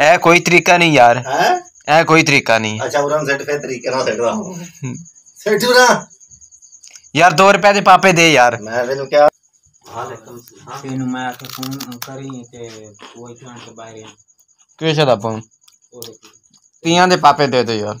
ऐ कोई तरीका नहीं यार। ऐ कोई तरीका नहीं। अच्छा हम्म। यार दो रुपए दे पापे दे यार। मैं तेनु क्या हाँ, सीन हाँ। तो फ़ोन करी के वो के बाहर पिया दे पापे दे दो यार।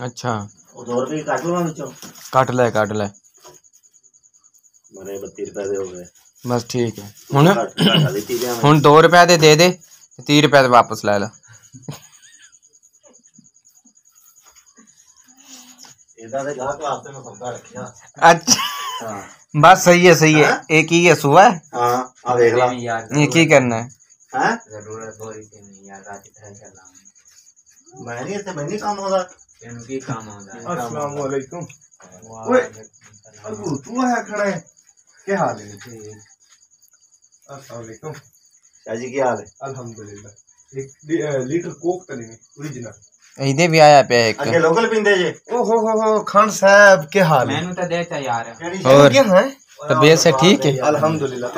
अच्छा। और भी काट लो ना काट ले काट ले। मारे 32 रुपए हो गए। बस ठीक है। हुन? हुन 2 रुपए दे दे दे। 30 रुपए तो वापस ले ले। अच्छा। बस सही है सही है। एक ही है सुबह? एक ही? करना है? महरी से काम होगा। इनकी काम होगा। अस्सलाम वालेकुम ओए अबू तू खड़ा है? क्या हाल है? अस्सलाम वालेकुम क्या हाल है? अल्हम्दुलिल्लाह। एक लीटर कोक तो ओरिजिनल। इधे भी आया पे एक। अगे लोकल पिंदे जे। हो हो खान साहब के हाल तो देता यार और क्या है? तबीयत से ठीक है? अल्हम्दुलिल्लाह।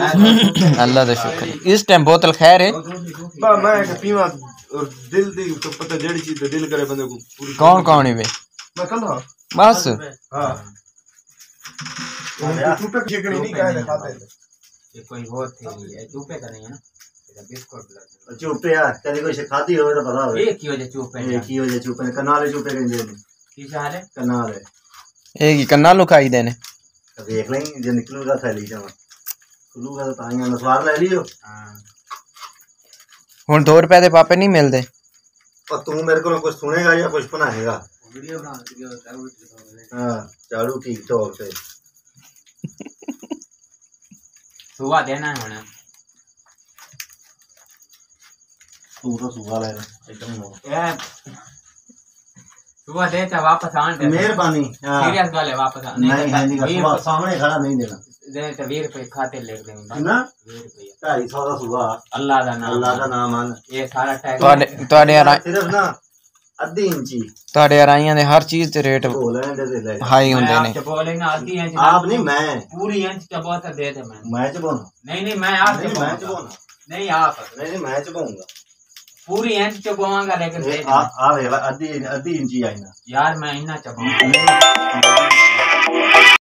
अल्लाह का शुक्र। इस टाइम बोतल खैर है? मैं पीवा और दिल दी तो पता जेड़ी चीज़ पे दिल करे बंदे को कौन कौन है वे? मैं कल हाँ बस। हाँ। चुपे के नहीं कहे खाते ये कोई और थी ये चुपे का नहीं है ना? चुपे यार कभी कोई सिखाती हो तो पता हो। ये की वजह चुपे ये की वजह चुपे कनाले चुपे कहते हैं। की हाल है? कनाले। एक ही कनालो खाई देने देख लेंगे जो निकलूगा थैली से खुलूगा तो ताइयाँ मसवार ले लियो। हाँ। ਹੁਣ 2 ਰੁਪਏ ਦੇ ਪਾਪੇ ਨਹੀਂ ਮਿਲਦੇ ਪਰ ਤੂੰ ਮੇਰੇ ਕੋਲੋਂ ਕੁਝ ਸੁਣੇਗਾ ਜਾਂ ਕੁਝ ਬਣਾਏਗਾ ਵੀਡੀਓ ਬਣਾ ਵੀਡੀਓ ਚਾਲੂ ਹਾਂ ਚਾਲੂ ਠੀਕ ਠੋਕ ਤੇ ਸੁਆ ਦੇਣਾ ਹੈ ਹੁਣ ਤੂੰ ਤਾਂ ਸੁਗਾ ਲੈ ਇਦਾਂ ਹੀ ਹੋ ਇਹ ਸੁਆ ਦੇ ਤਾਂ ਵਾਪਸ ਆਣ ਦੇ ਮਿਹਰਬਾਨੀ ਹਾਂ ਸੀਰੀਅਸ ਗੱਲ ਹੈ ਵਾਪਸ ਆਣ ਨਹੀਂ ਹੈ ਨਹੀਂ ਸੁਗਾ ਸਾਹਮਣੇ ਖੜਾ ਨਹੀਂ ਦੇਣਾ ਦੇ ਤੇ 20 ਰੁਪਏ ਖਾਤੇ ਲਿਖ ਦੇ ਕਿੰਨਾ 20 ਰੁਪਏ 250 ਦਾ ਸੁਗਾ ਅੱਲਾ ਦਾ ਨਾਮ ਅੱਲਾ ਦਾ ਨਾਮ ਹਨ ਇਹ ਸਾਰਾ ਟੈਕਸ ਤੁਹਾਡੇ ਤੁਹਾਡੇ ਅਰਾ- ਸਿਰਫ ਨਾ ਅੱਧੀ ਇੰਚੀ ਤੁਹਾਡੇ ਅਰਾਈਆਂ ਦੇ ਹਰ ਚੀਜ਼ ਤੇ ਰੇਟ ਹੋ ਲੈਣ ਦੇ ਦੇ ਲੈ ਹਾਈ ਹੁੰਦੇ मैं ਨੇ आपसे बोले ना आधी इंच ਆਪ ਨਹੀਂ ਮੈਂ पूरी इंच का बहुत दे दे मैं ਮੈਂ ਚਬਾਉਣਾ नहीं नहीं मैं आप ਨਹੀਂ ਮੈਂ ਚਬਾਉਣਾ नहीं आप ਨਹੀਂ ਨਹੀਂ ਮੈਂ ਚਬਾਉਂਗਾ पूरी एंच चबावांगा लेकिन आ आ अद्धी अद्धी इंजी आई ना। यार मैं इन्ना चबाऊँगा